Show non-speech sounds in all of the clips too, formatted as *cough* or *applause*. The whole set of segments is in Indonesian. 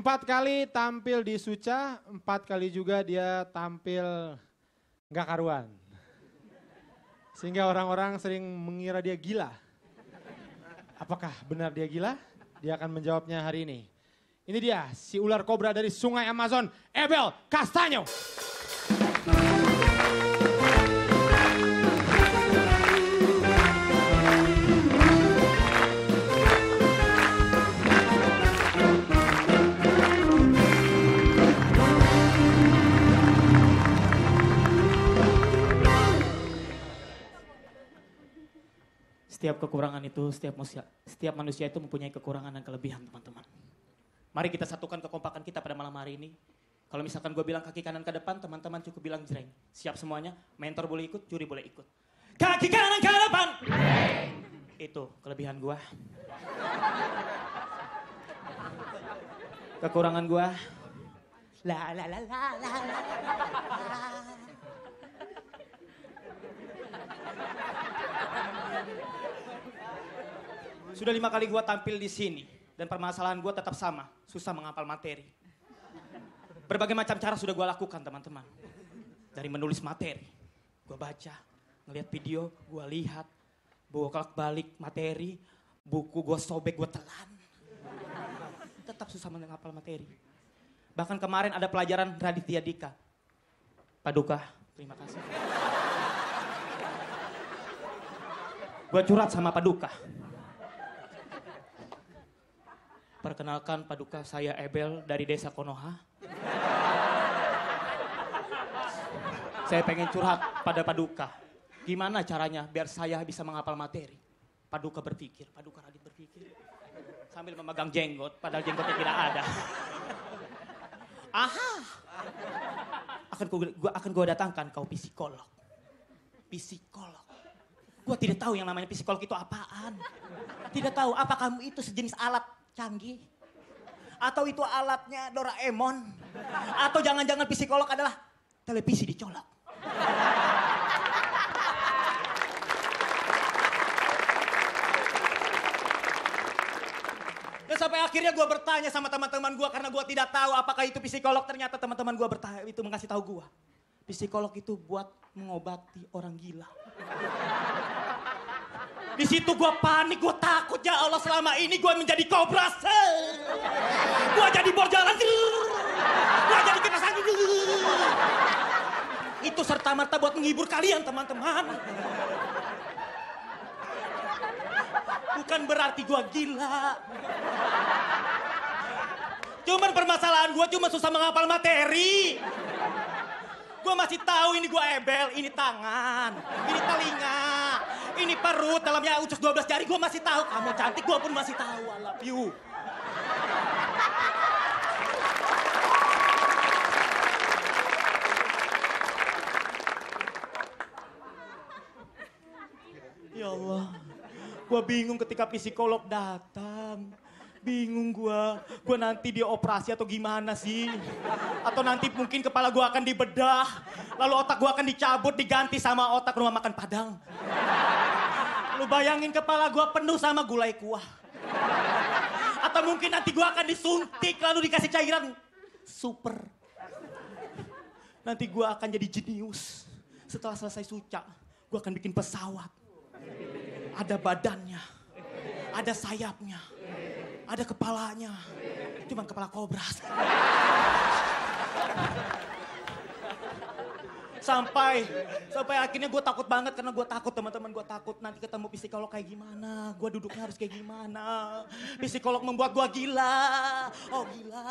Empat kali tampil di Suca, empat kali juga dia tampil nggak karuan. Sehingga orang-orang sering mengira dia gila. Apakah benar dia gila? Dia akan menjawabnya hari ini. Ini dia si ular kobra dari sungai Amazon, Ebel Castanyo. Setiap kekurangan itu, setiap manusia, setiap manusia itu mempunyai kekurangan dan kelebihan teman-teman. Mari kita satukan kekompakan kita pada malam hari ini. Kalau misalkan gue bilang kaki kanan ke depan, teman-teman cukup bilang jreng. Siap semuanya, mentor boleh ikut, juri boleh ikut. Kaki kanan ke depan! Itu kelebihan gue. Kekurangan gue. La la la la la la. Sudah lima kali gue tampil di sini dan permasalahan gue tetap sama, susah menghafal materi. Berbagai macam cara sudah gue lakukan teman-teman. Dari menulis materi, gue baca, ngeliat video, gue lihat, bolak balik materi, buku gue sobek, gue telan. Tetap susah menghafal materi. Bahkan kemarin ada pelajaran Raditya Dika. Paduka, terima kasih. Gue curhat sama Paduka. Perkenalkan Paduka, saya Ebel dari desa Konoha. Saya pengen curhat pada Paduka. Gimana caranya biar saya bisa menghafal materi? Paduka berpikir, Paduka Radit berpikir. Sambil memegang jenggot, padahal jenggotnya tidak ada. Aha! Akan gua, akan gua datangkan kau psikolog. Psikolog. Gua tidak tahu yang namanya psikolog itu apaan. Tidak tahu apakah kamu itu sejenis alat canggih. Atau itu alatnya Doraemon. Atau jangan-jangan psikolog adalah televisi dicolok. Dan sampai akhirnya gue bertanya sama teman-teman gue karena gue tidak tahu apakah itu psikolog. Ternyata teman-teman gue itu mengasih tahu gue. Psikolog itu buat mengobati orang gila. Di situ gue panik, gue takut ya Allah selama ini gue menjadi kobra. Gue jadi bor jalan. Gue jadi kipas Itu serta merta buat menghibur kalian teman-teman. Bukan berarti gue gila. Cuman permasalahan gue cuma susah menghafal materi. Gue masih tahu ini gue ebel, ini tangan, ini telinga, ini perut, dalamnya ucus 12 jari. Gue masih tahu, kamu cantik, gue pun masih tahu. I love you. Ya Allah, gue bingung ketika psikolog datang. Bingung gue, gue nanti dia operasi atau gimana sih? Atau nanti mungkin kepala gue akan dibedah, lalu otak gue akan dicabut, diganti sama otak rumah makan Padang. Lu bayangin kepala gue penuh sama gulai kuah. Atau mungkin nanti gue akan disuntik, lalu dikasih cairan super. Nanti gue akan jadi jenius. Setelah selesai suca, gue akan bikin pesawat. Ada badannya, ada sayapnya, ada kepalanya. Cuman kepala kobra. Sampai, sampai akhirnya gue takut banget karena gue takut teman-teman gue takut nanti ketemu psikolog kayak gimana, gue duduknya harus kayak gimana. Psikolog membuat gue gila, oh gila.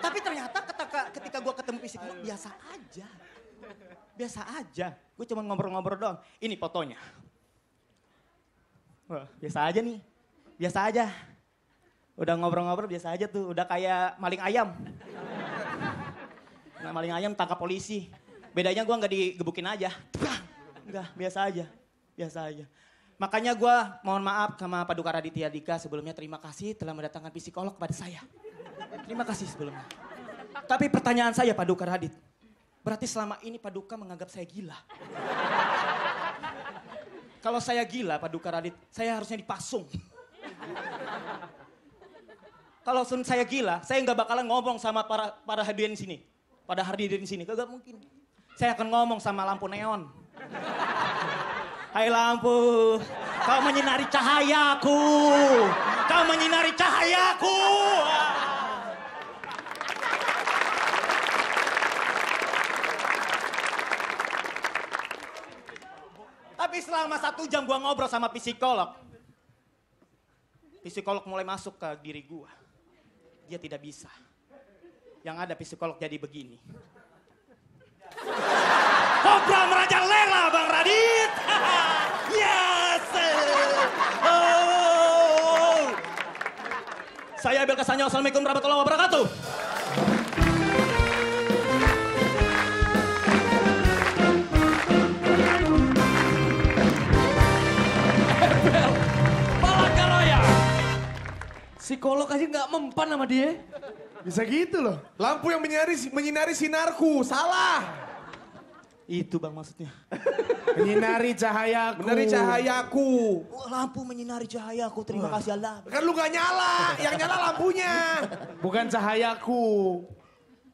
Tapi ternyata ketika, ketika gue ketemu psikolog biasa aja. Biasa aja, gue cuma ngobrol-ngobrol doang. Ini fotonya. Biasa aja nih, biasa aja. Udah ngobrol-ngobrol biasa aja tuh, udah kayak maling ayam. Nah, maling ayam tangkap polisi. Bedanya gue nggak digebukin aja. Enggak, biasa aja. Biasa aja. Makanya gue mohon maaf sama Paduka Raditya Dika sebelumnya terima kasih telah mendatangkan psikolog kepada saya. Terima kasih sebelumnya. Tapi pertanyaan saya Paduka Radit, berarti selama ini Paduka menganggap saya gila. Kalau saya gila Paduka Radit, saya harusnya dipasung. Kalau saya gila, saya nggak bakalan ngomong sama para para hadirin sini. Pada hadirin sini, kagak mungkin. Saya akan ngomong sama lampu neon. Hai lampu, kau menyinari cahayaku. Kau menyinari cahayaku. Tapi selama satu jam gua ngobrol sama psikolog. Psikolog mulai masuk ke diri gua. Dia tidak bisa. Yang ada psikolog jadi begini. Kobra merajalela Bang Radit. *laughs* yes. Oh. Saya Abel Kasanya. Assalamualaikum warahmatullahi wabarakatuh. Palangkaraya. Psikolog aja nggak mempan sama dia. Bisa gitu loh. Lampu yang menyinari, menyinari sinarku, salah. Itu Bang maksudnya. Menyinari cahayaku. Menyinari cahayaku. Oh, lampu menyinari cahayaku. Terima kasih Allah. Kan lu gak nyala, yang nyala lampunya. Bukan cahayaku.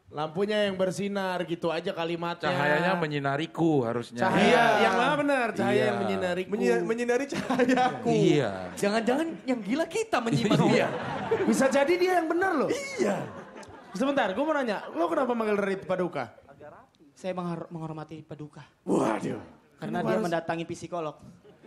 Lampunya yang bersinar gitu aja kalimatnya. Cahayanya menyinariku harusnya. Cahaya, yang mana benar? Cahaya Iya. yang menyinariku. menyinari cahayaku. Iya. Jangan-jangan yang gila kita menyimak Iya. dia. Bisa jadi dia yang benar loh. Iya. Sebentar, gue mau nanya, lo kenapa manggil Rit Paduka? Saya menghor- menghormati Paduka. Waduh. Karena dia mendatangi psikolog.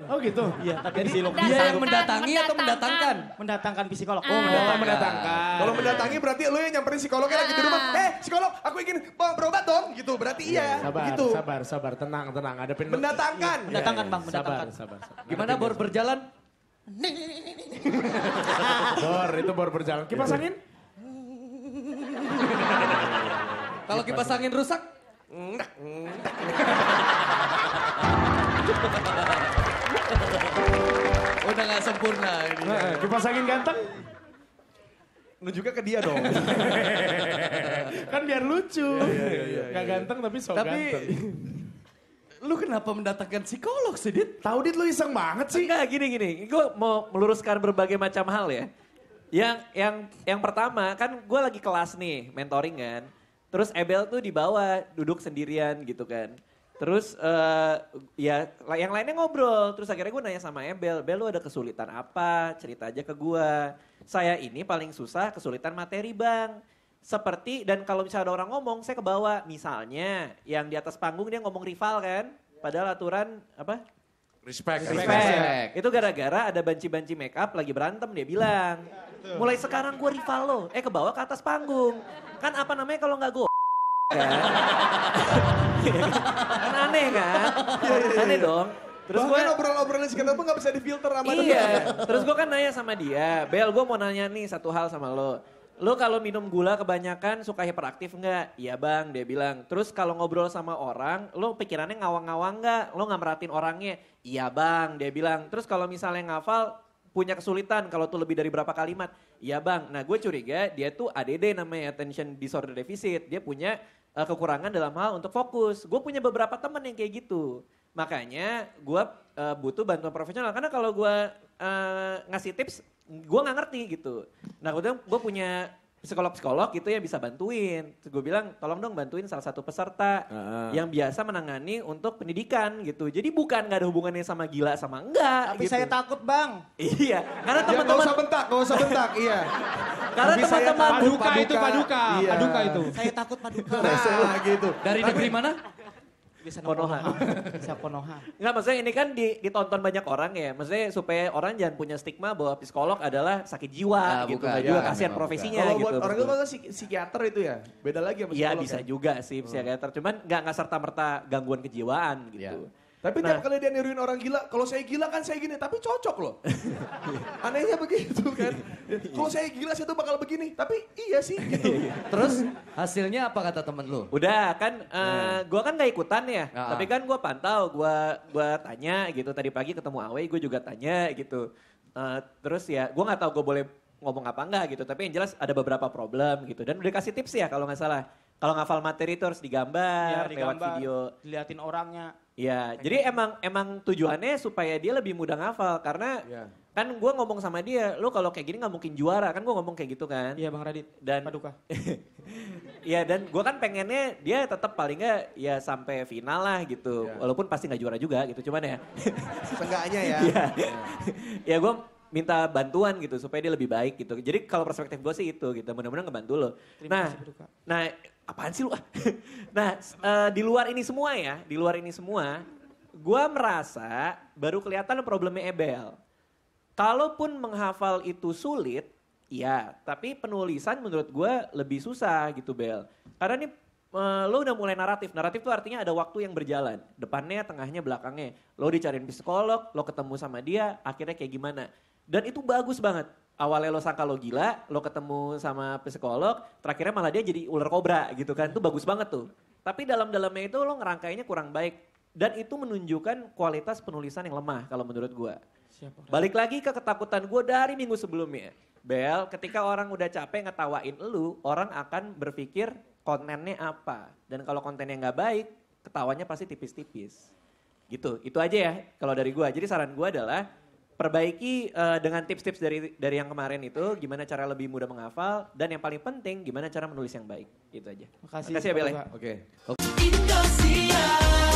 Oh gitu? Iya, tapi psikolog Dia yang mendatangi atau mendatangkan? mendatangkan psikolog. Oh, mendatang, mendatangkan. Kalau mendatangi berarti lu yang nyamperin psikolognya lagi di rumah. Eh, psikolog, aku ingin ber- berobat dong. Gitu, berarti iya. Sabar, gitu. sabar, sabar, tenang, tenang. Ada pen Mendatangkan. Mendatangkan, Bang, Sabar, mendatangkan. sabar, sabar. Gimana bor berjalan? *laughs* Bor, itu bor berjalan. Kipas angin? *laughs* Kalau kipas angin rusak? *laughs* Udah gak sempurna ini. Eh, Kipas angin ganteng? Lu juga ke dia dong. *laughs* Kan biar lucu. Gak ganteng tapi so Tapi ganteng. *laughs* lu kenapa mendatangkan psikolog sih, Dit? Tahu dit lu iseng banget sih. Enggak gini gini, gue mau meluruskan berbagai macam hal ya. Yang yang yang pertama kan gue lagi kelas nih mentoring kan, terus Ebel tuh dibawa duduk sendirian gitu kan. Terus eh, ya yang lainnya ngobrol, terus akhirnya gue nanya sama Ebel, Bel lu ada kesulitan apa? Cerita aja ke gue. Saya ini paling susah kesulitan materi bang. Seperti dan kalau misalnya ada orang ngomong, saya ke bawah. Misalnya yang di atas panggung dia ngomong rival kan, padahal aturan apa? Respect. Respect. Itu gara-gara ada banci-banci make up lagi berantem dia bilang. Mulai sekarang gue rival lo. Eh ke bawah ke atas panggung. Kan apa namanya kalau nggak gue kan? kan aneh kan? Aneh dong. Terus gue obrolan-obrolan sekitar pun gak bisa difilter sama Iya, terus gue kan nanya sama dia, Bel gue mau nanya nih satu hal sama lo. Lo kalau minum gula kebanyakan suka hiperaktif nggak? Iya bang, dia bilang. Terus kalau ngobrol sama orang, lo pikirannya ngawang-ngawang nggak? Lo nggak merhatiin orangnya? Iya bang, dia bilang. Terus kalau misalnya ngafal, punya kesulitan kalau tuh lebih dari berapa kalimat? Iya bang. Nah gue curiga dia tuh ADD namanya Attention Disorder Deficit. Dia punya eh, kekurangan dalam hal untuk fokus. Gue punya beberapa temen yang kayak gitu. Makanya gue eh, butuh bantuan profesional. Karena kalau gue eh, ngasih tips, gue nggak ngerti gitu. Nah kemudian gue punya psikolog-psikolog gitu yang bisa bantuin. Gue bilang tolong dong bantuin salah satu peserta yang biasa menangani untuk pendidikan gitu. Jadi bukan nggak ada hubungannya sama gila sama enggak. Tapi gitu. saya takut bang. Iya, karena Ya gak teman-teman usah bentak, gak usah bentak, iya. *laughs* karena teman-teman takut Paduka itu paduka, Iya. paduka itu. Saya takut paduka. Nah, gitu. Dari negeri mana? Bisa Konoha. Bisa Konoha. Enggak maksudnya ini kan di- ditonton banyak orang ya. Maksudnya supaya orang jangan punya stigma bahwa psikolog adalah sakit jiwa Ah, gitu. bukan. Juga Ya, kasihan profesinya Kalau gitu. buat orang itu kan psiki- psikiater itu ya. Beda lagi sama Iya psikolog bisa ya. juga sih psikiater. Cuman nggak nggak serta merta gangguan kejiwaan gitu. Tapi Nah. tiap kali dia niruin orang gila, kalau saya gila kan saya gini, tapi cocok loh. *laughs* Anehnya begitu kan. Kalau saya gila saya tuh bakal begini, tapi iya sih gitu. *laughs* Terus hasilnya apa kata temen lu? Udah kan, eh, gua kan nggak ikutan ya. Ah. Tapi kan gua pantau, gua gua tanya gitu. Tadi pagi ketemu Awe, gue juga tanya gitu. Eh, terus ya, gua nggak tahu gue boleh ngomong apa enggak gitu. Tapi yang jelas ada beberapa problem gitu. Dan udah kasih tips ya kalau nggak salah. Kalau ngafal materi itu harus digambar, Ya, lewat digambar, video. Diliatin orangnya. Iya, jadi emang emang tujuannya supaya dia lebih mudah ngafal karena Iya. kan gue ngomong sama dia, lo kalau kayak gini nggak mungkin juara, kan gue ngomong kayak gitu kan. Iya Bang Radit. Dan Paduka. *laughs* Iya dan gue kan pengennya dia tetap paling nggak ya sampai final lah gitu. Iya. Walaupun pasti nggak juara juga gitu, cuman ya. *laughs* Seenggaknya ya. Iya. *laughs* ya gue minta bantuan gitu supaya dia lebih baik gitu. Jadi kalau perspektif gue sih itu gitu, mudah-mudahan ngebantu lo. Terima Nah, kasih, Paduka. nah apaan sih lu? *laughs* nah eh, di luar ini semua ya, di luar ini semua, gue merasa baru kelihatan problemnya Ebel. Kalaupun menghafal itu sulit, ya, tapi penulisan menurut gue lebih susah gitu Bel. Karena nih eh, lo udah mulai naratif. Naratif tuh artinya ada waktu yang berjalan. Depannya, tengahnya, belakangnya. Lo dicariin psikolog, lo ketemu sama dia, akhirnya kayak gimana. Dan itu bagus banget. Awalnya lo sangka lo gila, lo ketemu sama psikolog, terakhirnya malah dia jadi ular kobra gitu kan. Itu bagus banget tuh. Tapi dalam-dalamnya itu lo ngerangkainya kurang baik. Dan itu menunjukkan kualitas penulisan yang lemah kalau menurut gue. Balik lagi ke ketakutan gue dari minggu sebelumnya. Bel, ketika orang udah capek ngetawain lu, orang akan berpikir kontennya apa. Dan kalau kontennya nggak baik, ketawanya pasti tipis-tipis. Gitu, itu aja ya kalau dari gue. Jadi saran gue adalah perbaiki eh, dengan tips-tips dari dari yang kemarin itu, gimana cara lebih mudah menghafal, dan yang paling penting gimana cara menulis yang baik. Itu aja. Makasih, Makasih ya ya. Oke. Indosiar